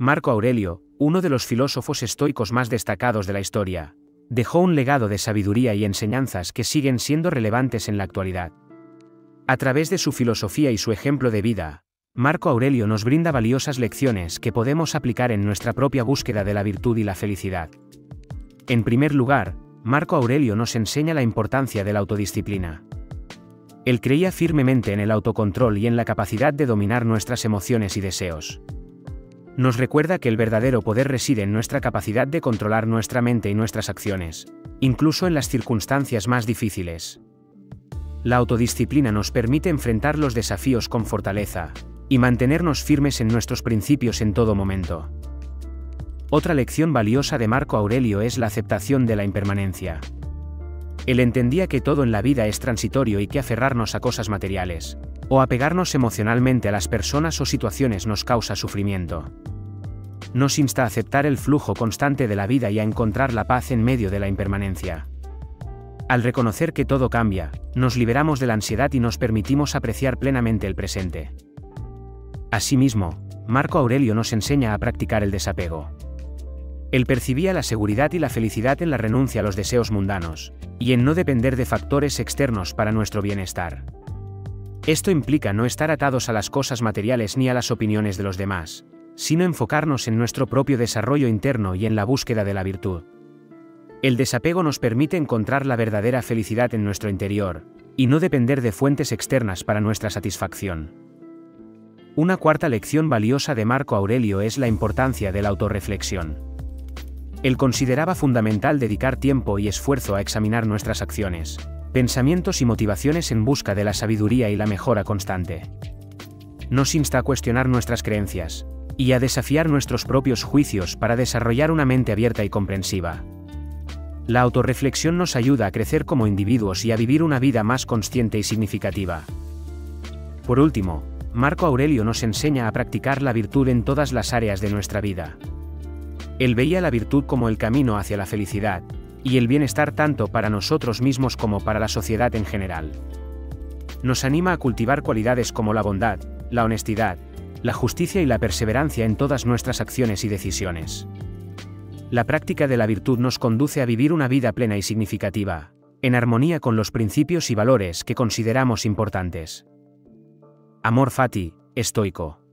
Marco Aurelio, uno de los filósofos estoicos más destacados de la historia, dejó un legado de sabiduría y enseñanzas que siguen siendo relevantes en la actualidad. A través de su filosofía y su ejemplo de vida, Marco Aurelio nos brinda valiosas lecciones que podemos aplicar en nuestra propia búsqueda de la virtud y la felicidad. En primer lugar, Marco Aurelio nos enseña la importancia de la autodisciplina. Él creía firmemente en el autocontrol y en la capacidad de dominar nuestras emociones y deseos. Nos recuerda que el verdadero poder reside en nuestra capacidad de controlar nuestra mente y nuestras acciones, incluso en las circunstancias más difíciles. La autodisciplina nos permite enfrentar los desafíos con fortaleza, y mantenernos firmes en nuestros principios en todo momento. Otra lección valiosa de Marco Aurelio es la aceptación de la impermanencia. Él entendía que todo en la vida es transitorio y que aferrarnos a cosas materiales, o apegarnos emocionalmente a las personas o situaciones nos causa sufrimiento. Nos insta a aceptar el flujo constante de la vida y a encontrar la paz en medio de la impermanencia. Al reconocer que todo cambia, nos liberamos de la ansiedad y nos permitimos apreciar plenamente el presente. Asimismo, Marco Aurelio nos enseña a practicar el desapego. Él percibía la seguridad y la felicidad en la renuncia a los deseos mundanos, y en no depender de factores externos para nuestro bienestar. Esto implica no estar atados a las cosas materiales ni a las opiniones de los demás, sino enfocarnos en nuestro propio desarrollo interno y en la búsqueda de la virtud. El desapego nos permite encontrar la verdadera felicidad en nuestro interior, y no depender de fuentes externas para nuestra satisfacción. Una cuarta lección valiosa de Marco Aurelio es la importancia de la autorreflexión. Él consideraba fundamental dedicar tiempo y esfuerzo a examinar nuestras acciones, pensamientos y motivaciones en busca de la sabiduría y la mejora constante. Nos insta a cuestionar nuestras creencias, y a desafiar nuestros propios juicios para desarrollar una mente abierta y comprensiva. La autorreflexión nos ayuda a crecer como individuos y a vivir una vida más consciente y significativa. Por último, Marco Aurelio nos enseña a practicar la virtud en todas las áreas de nuestra vida. Él veía la virtud como el camino hacia la felicidad, y el bienestar tanto para nosotros mismos como para la sociedad en general. Nos anima a cultivar cualidades como la bondad, la honestidad, la justicia y la perseverancia en todas nuestras acciones y decisiones. La práctica de la virtud nos conduce a vivir una vida plena y significativa, en armonía con los principios y valores que consideramos importantes. Amor fati, estoico.